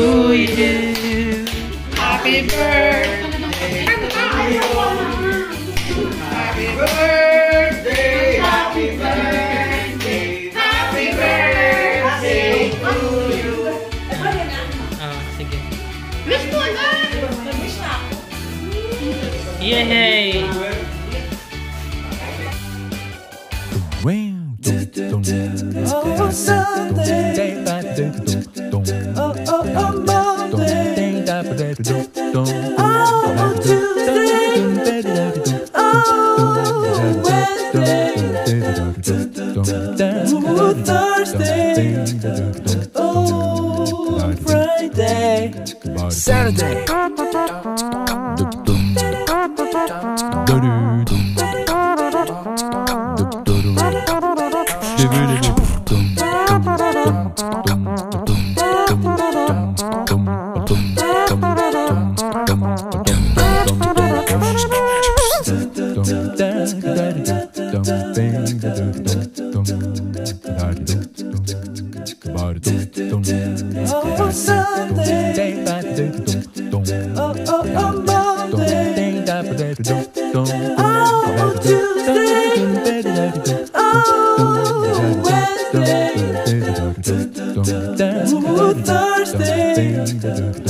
to you. Happy birthday. Happy birthday, happy birthday, happy birthday you. Wish! Wish. Yay! Rain Oh, Sunday. Oh, oh, oh, Monday. Oh, Tuesday. Oh, Wednesday. Oh, Thursday. Oh, Friday. Saturday. Sunday. Oh, oh, oh, Monday. Thursday.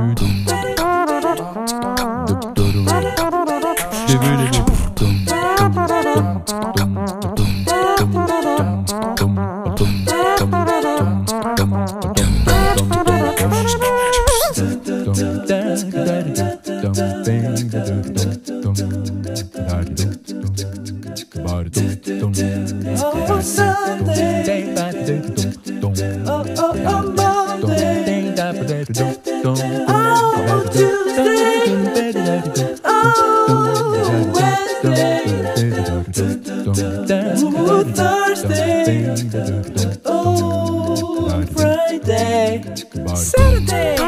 Oh, Sunday. Oh, Monday. Oh, Tuesday. Oh, Wednesday. Oh, Thursday. Oh, Friday. Saturday.